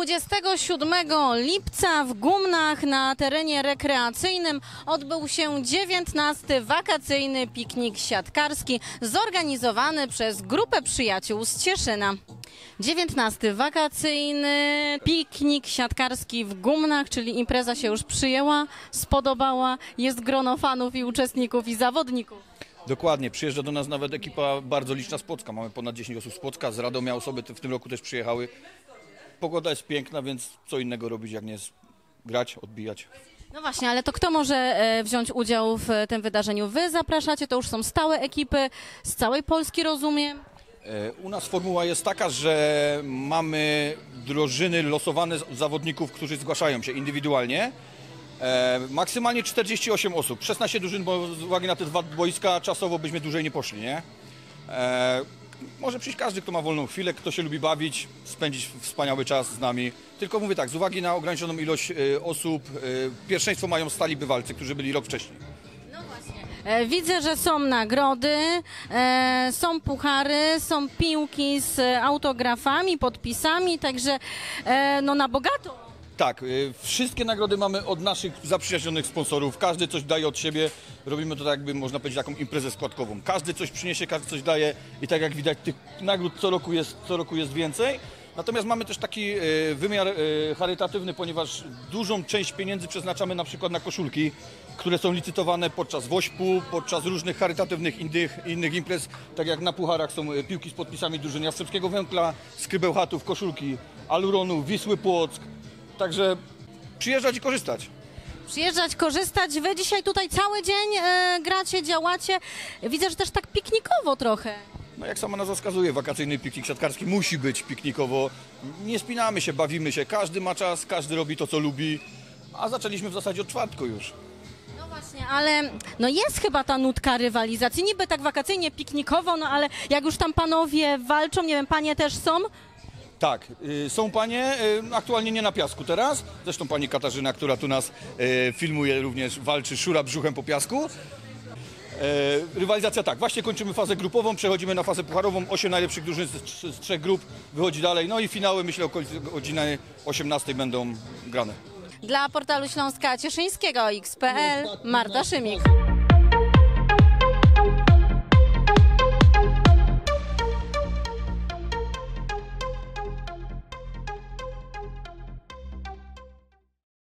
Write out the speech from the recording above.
27 lipca w Gumnach na terenie rekreacyjnym odbył się 19 wakacyjny piknik siatkarski zorganizowany przez grupę przyjaciół z Cieszyna. 19 wakacyjny piknik siatkarski w Gumnach, czyli impreza się już przyjęła, spodobała, jest grono fanów i uczestników i zawodników. Dokładnie, przyjeżdża do nas nawet ekipa bardzo liczna z Płocka. Mamy ponad 10 osób z Płocka, z Radomia osoby w tym roku też przyjechały. Pogoda jest piękna, więc co innego robić, jak nie grać, odbijać. No właśnie, ale to kto może e, wziąć udział w e, tym wydarzeniu? Wy zapraszacie, to już są stałe ekipy z całej Polski, rozumiem? E, U nas formuła jest taka, że mamy drużyny losowane z zawodników, którzy zgłaszają się indywidualnie. E, maksymalnie 48 osób, 16 drużyn, bo z uwagi na te dwa boiska czasowo byśmy dłużej nie poszli, nie? E, może przyjść każdy, kto ma wolną chwilę, kto się lubi bawić, spędzić wspaniały czas z nami. Tylko mówię tak, z uwagi na ograniczoną ilość e, osób, e, pierwszeństwo mają stali bywalcy, którzy byli rok wcześniej. No. E, Widzę, że są nagrody, e, są puchary, są piłki z autografami, podpisami, także e, no na bogato. Tak, y, wszystkie nagrody mamy od naszych zaprzyjaźnionych sponsorów. Każdy coś daje od siebie. Robimy to tak jakby można powiedzieć taką imprezę składkową. Każdy coś przyniesie, każdy coś daje i tak jak widać tych nagród co roku jest, co roku jest więcej. Natomiast mamy też taki y, wymiar y, charytatywny, ponieważ dużą część pieniędzy przeznaczamy na przykład na koszulki, które są licytowane podczas wośpu, podczas różnych charytatywnych innych, innych imprez, tak jak na pucharach są piłki z podpisami drużyny Jastrzębskiego Węgla, Skrybełchatów, koszulki Aluronu, Wisły Płock. Także przyjeżdżać i korzystać. Przyjeżdżać, korzystać. Wy dzisiaj tutaj cały dzień e, gracie, działacie. Widzę, że też tak piknikowo trochę. No jak sama nazwa wskazuje, wakacyjny piknik siatkarski musi być piknikowo. Nie spinamy się, bawimy się. Każdy ma czas, każdy robi to, co lubi. A zaczęliśmy w zasadzie od czwartku już. No właśnie, ale no jest chyba ta nutka rywalizacji. Niby tak wakacyjnie, piknikowo, no ale jak już tam panowie walczą, nie wiem, panie też są, Tak, y, są panie, y, aktualnie nie na piasku teraz. Zresztą pani Katarzyna, która tu nas y, filmuje, również walczy szura brzuchem po piasku. Rywalizacja tak, właśnie kończymy fazę grupową, przechodzimy na fazę pucharową. Osiem najlepszych drużyn z, trzech grup wychodzi dalej. No i finały, myślę, około godziny 18 będą grane. Dla portalu Śląska Cieszyńskiego XPL Marta Szymik.